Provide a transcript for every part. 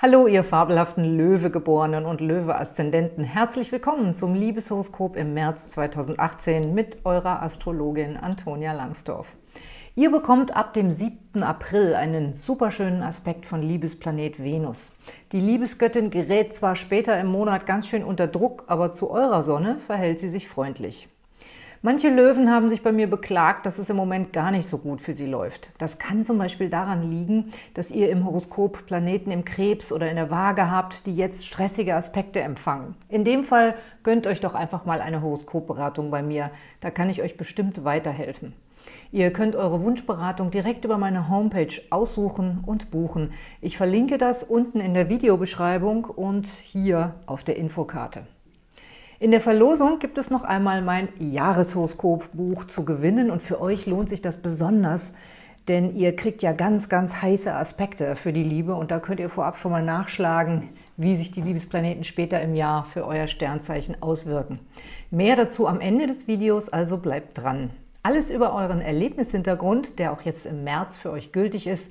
Hallo, ihr fabelhaften Löwegeborenen und Löwe-Aszendenten. Herzlich willkommen zum Liebeshoroskop im März 2018 mit eurer Astrologin Antonia Langsdorf. Ihr bekommt ab dem 7. April einen superschönen Aspekt von Liebesplanet Venus. Die Liebesgöttin gerät zwar später im Monat ganz schön unter Druck, aber zu eurer Sonne verhält sie sich freundlich. Manche Löwen haben sich bei mir beklagt, dass es im Moment gar nicht so gut für sie läuft. Das kann zum Beispiel daran liegen, dass ihr im Horoskop Planeten im Krebs oder in der Waage habt, die jetzt stressige Aspekte empfangen. In dem Fall gönnt euch doch einfach mal eine Horoskopberatung bei mir. Da kann ich euch bestimmt weiterhelfen. Ihr könnt eure Wunschberatung direkt über meine Homepage aussuchen und buchen. Ich verlinke das unten in der Videobeschreibung und hier auf der Infokarte. In der Verlosung gibt es noch einmal mein Jahreshoroskopbuch zu gewinnen und für euch lohnt sich das besonders, denn ihr kriegt ja ganz, ganz heiße Aspekte für die Liebe und da könnt ihr vorab schon mal nachschlagen, wie sich die Liebesplaneten später im Jahr für euer Sternzeichen auswirken. Mehr dazu am Ende des Videos, also bleibt dran. Alles über euren Erlebnishintergrund, der auch jetzt im März für euch gültig ist,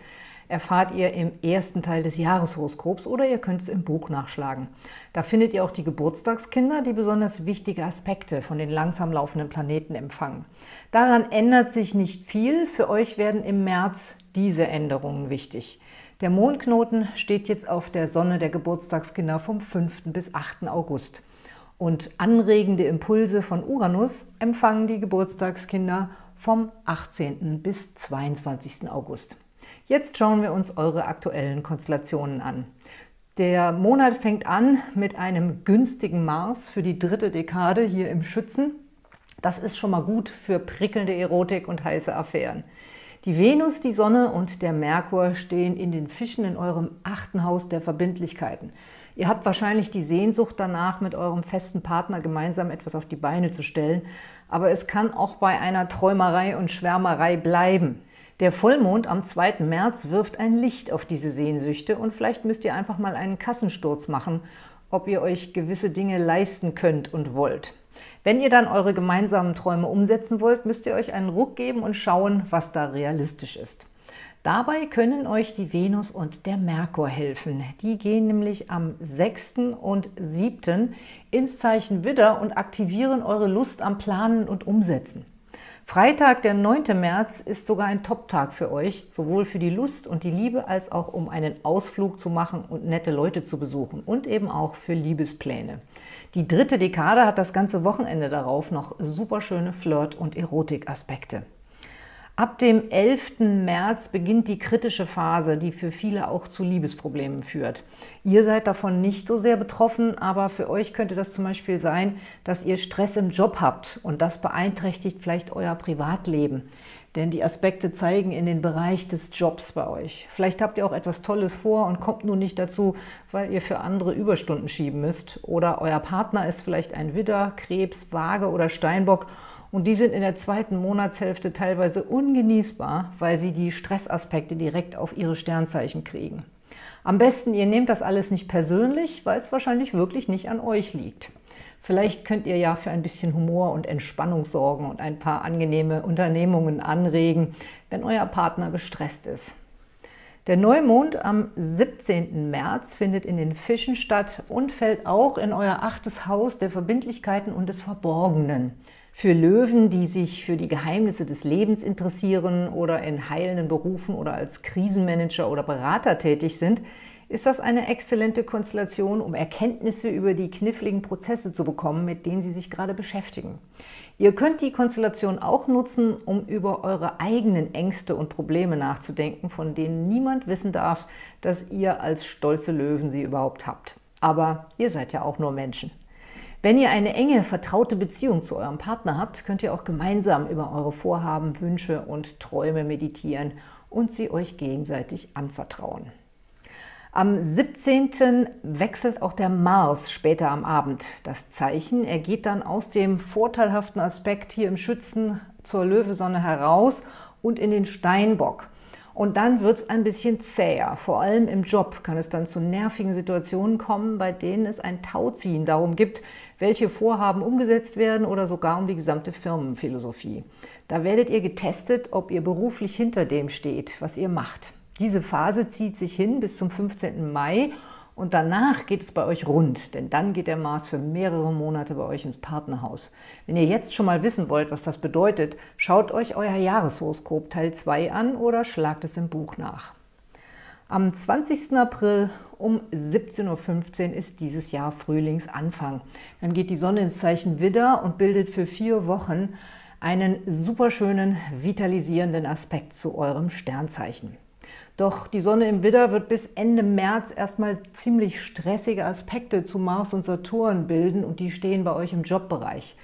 erfahrt ihr im ersten Teil des Jahreshoroskops oder ihr könnt es im Buch nachschlagen. Da findet ihr auch die Geburtstagskinder, die besonders wichtige Aspekte von den langsam laufenden Planeten empfangen. Daran ändert sich nicht viel. Für euch werden im März diese Änderungen wichtig. Der Mondknoten steht jetzt auf der Sonne der Geburtstagskinder vom 5. bis 8. August. Und anregende Impulse von Uranus empfangen die Geburtstagskinder vom 18. bis 22. August. Jetzt schauen wir uns eure aktuellen Konstellationen an. Der Monat fängt an mit einem günstigen Mars für die dritte Dekade hier im Schützen. Das ist schon mal gut für prickelnde Erotik und heiße Affären. Die Venus, die Sonne und der Merkur stehen in den Fischen in eurem achten Haus der Verbindlichkeiten. Ihr habt wahrscheinlich die Sehnsucht danach, mit eurem festen Partner gemeinsam etwas auf die Beine zu stellen, aber es kann auch bei einer Träumerei und Schwärmerei bleiben. Der Vollmond am 2. März wirft ein Licht auf diese Sehnsüchte und vielleicht müsst ihr einfach mal einen Kassensturz machen, ob ihr euch gewisse Dinge leisten könnt und wollt. Wenn ihr dann eure gemeinsamen Träume umsetzen wollt, müsst ihr euch einen Ruck geben und schauen, was da realistisch ist. Dabei können euch die Venus und der Merkur helfen. Die gehen nämlich am 6. und 7. ins Zeichen Widder und aktivieren eure Lust am Planen und Umsetzen. Freitag, der 9. März, ist sogar ein Top-Tag für euch, sowohl für die Lust und die Liebe, als auch um einen Ausflug zu machen und nette Leute zu besuchen und eben auch für Liebespläne. Die dritte Dekade hat das ganze Wochenende darauf noch super schöne Flirt- und Erotikaspekte. Ab dem 11. März beginnt die kritische Phase, die für viele auch zu Liebesproblemen führt. Ihr seid davon nicht so sehr betroffen, aber für euch könnte das zum Beispiel sein, dass ihr Stress im Job habt und das beeinträchtigt vielleicht euer Privatleben. Denn die Aspekte zeigen in den Bereich des Jobs bei euch. Vielleicht habt ihr auch etwas Tolles vor und kommt nun nicht dazu, weil ihr für andere Überstunden schieben müsst. Oder euer Partner ist vielleicht ein Widder, Krebs, Waage oder Steinbock und die sind in der zweiten Monatshälfte teilweise ungenießbar, weil sie die Stressaspekte direkt auf ihre Sternzeichen kriegen. Am besten, ihr nehmt das alles nicht persönlich, weil es wahrscheinlich wirklich nicht an euch liegt. Vielleicht könnt ihr ja für ein bisschen Humor und Entspannung sorgen und ein paar angenehme Unternehmungen anregen, wenn euer Partner gestresst ist. Der Neumond am 17. März findet in den Fischen statt und fällt auch in euer achtes Haus der Verbindlichkeiten und des Verborgenen. Für Löwen, die sich für die Geheimnisse des Lebens interessieren oder in heilenden Berufen oder als Krisenmanager oder Berater tätig sind, ist das eine exzellente Konstellation, um Erkenntnisse über die kniffligen Prozesse zu bekommen, mit denen Sie sich gerade beschäftigen. Ihr könnt die Konstellation auch nutzen, um über eure eigenen Ängste und Probleme nachzudenken, von denen niemand wissen darf, dass ihr als stolze Löwen sie überhaupt habt. Aber ihr seid ja auch nur Menschen. Wenn ihr eine enge, vertraute Beziehung zu eurem Partner habt, könnt ihr auch gemeinsam über eure Vorhaben, Wünsche und Träume meditieren und sie euch gegenseitig anvertrauen. Am 17. wechselt auch der Mars später am Abend das Zeichen. Er geht dann aus dem vorteilhaften Aspekt hier im Schützen zur Löwesonne heraus und in den Steinbock. Und dann wird es ein bisschen zäher. Vor allem im Job kann es dann zu nervigen Situationen kommen, bei denen es ein Tauziehen darum gibt, welche Vorhaben umgesetzt werden oder sogar um die gesamte Firmenphilosophie. Da werdet ihr getestet, ob ihr beruflich hinter dem steht, was ihr macht. Diese Phase zieht sich hin bis zum 15. Mai Und danach geht es bei euch rund, denn dann geht der Mars für mehrere Monate bei euch ins Partnerhaus. Wenn ihr jetzt schon mal wissen wollt, was das bedeutet, schaut euch euer Jahreshoroskop Teil 2 an oder schlagt es im Buch nach. Am 20. April um 17.15 Uhr ist dieses Jahr Frühlingsanfang. Dann geht die Sonne ins Zeichen Widder und bildet für vier Wochen einen superschönen, vitalisierenden Aspekt zu eurem Sternzeichen. Doch die Sonne im Widder wird bis Ende März erstmal ziemlich stressige Aspekte zu Mars und Saturn bilden und die stehen bei euch im Jobbereich.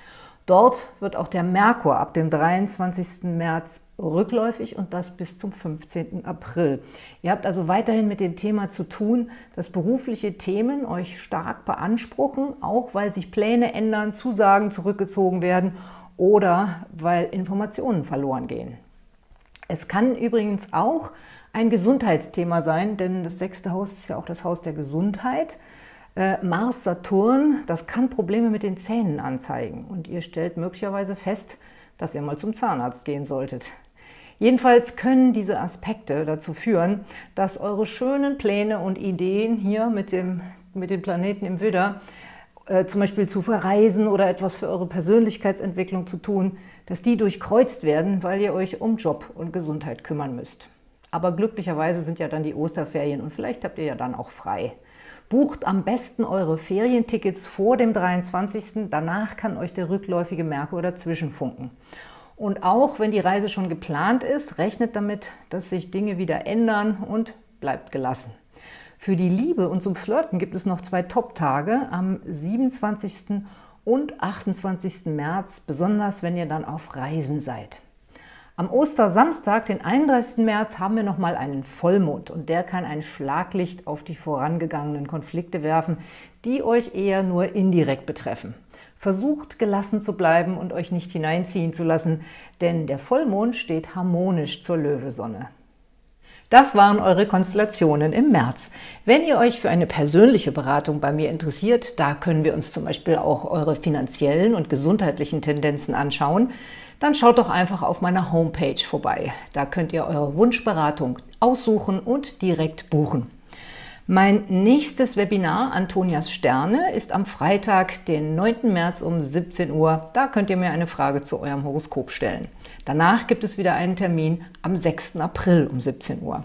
Dort wird auch der Merkur ab dem 23. März rückläufig und das bis zum 15. April. Ihr habt also weiterhin mit dem Thema zu tun, dass berufliche Themen euch stark beanspruchen, auch weil sich Pläne ändern, Zusagen zurückgezogen werden oder weil Informationen verloren gehen. Es kann übrigens auch ein Gesundheitsthema sein, denn das sechste Haus ist ja auch das Haus der Gesundheit. Äh, Mars, Saturn, das kann Probleme mit den Zähnen anzeigen. Und ihr stellt möglicherweise fest, dass ihr mal zum Zahnarzt gehen solltet. Jedenfalls können diese Aspekte dazu führen, dass eure schönen Pläne und Ideen hier mit dem, mit dem Planeten im Widder, äh, zum Beispiel zu verreisen oder etwas für eure Persönlichkeitsentwicklung zu tun, dass die durchkreuzt werden, weil ihr euch um Job und Gesundheit kümmern müsst. Aber glücklicherweise sind ja dann die Osterferien und vielleicht habt ihr ja dann auch frei. Bucht am besten eure Ferientickets vor dem 23. Danach kann euch der rückläufige Merkur dazwischen funken. Und auch wenn die Reise schon geplant ist, rechnet damit, dass sich Dinge wieder ändern und bleibt gelassen. Für die Liebe und zum Flirten gibt es noch zwei Top-Tage am 27. und 28. März, besonders wenn ihr dann auf Reisen seid. Am Ostersamstag, den 31. März, haben wir nochmal einen Vollmond und der kann ein Schlaglicht auf die vorangegangenen Konflikte werfen, die euch eher nur indirekt betreffen. Versucht gelassen zu bleiben und euch nicht hineinziehen zu lassen, denn der Vollmond steht harmonisch zur Löwesonne. Das waren eure Konstellationen im März. Wenn ihr euch für eine persönliche Beratung bei mir interessiert, da können wir uns zum Beispiel auch eure finanziellen und gesundheitlichen Tendenzen anschauen, dann schaut doch einfach auf meiner Homepage vorbei. Da könnt ihr eure Wunschberatung aussuchen und direkt buchen. Mein nächstes Webinar, Antonias Sterne, ist am Freitag, den 9. März um 17 Uhr. Da könnt ihr mir eine Frage zu eurem Horoskop stellen. Danach gibt es wieder einen Termin am 6. April um 17 Uhr.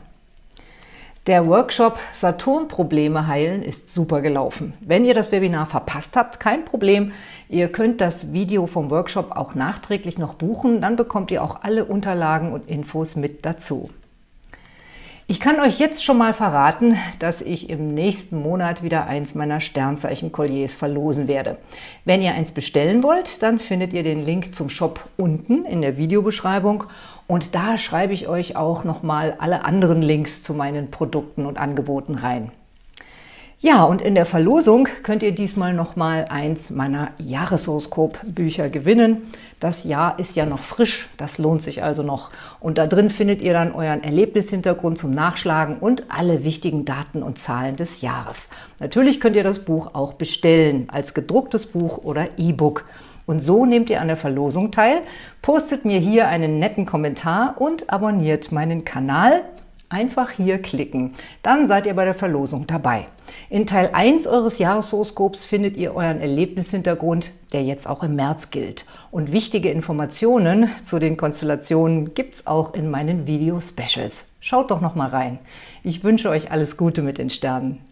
Der Workshop Saturn-Probleme heilen ist super gelaufen. Wenn ihr das Webinar verpasst habt, kein Problem. Ihr könnt das Video vom Workshop auch nachträglich noch buchen. Dann bekommt ihr auch alle Unterlagen und Infos mit dazu. Ich kann euch jetzt schon mal verraten, dass ich im nächsten Monat wieder eins meiner Sternzeichen-Kolliers verlosen werde. Wenn ihr eins bestellen wollt, dann findet ihr den Link zum Shop unten in der Videobeschreibung und da schreibe ich euch auch nochmal alle anderen Links zu meinen Produkten und Angeboten rein. Ja, und in der Verlosung könnt ihr diesmal nochmal eins meiner Jahreshoroskop-Bücher gewinnen. Das Jahr ist ja noch frisch, das lohnt sich also noch. Und da drin findet ihr dann euren Erlebnishintergrund zum Nachschlagen und alle wichtigen Daten und Zahlen des Jahres. Natürlich könnt ihr das Buch auch bestellen, als gedrucktes Buch oder E-Book. Und so nehmt ihr an der Verlosung teil, postet mir hier einen netten Kommentar und abonniert meinen Kanal. Einfach hier klicken, dann seid ihr bei der Verlosung dabei. In Teil 1 eures Jahreshoroskops findet ihr euren Erlebnishintergrund, der jetzt auch im März gilt. Und wichtige Informationen zu den Konstellationen gibt es auch in meinen Video-Specials. Schaut doch noch mal rein. Ich wünsche euch alles Gute mit den Sternen.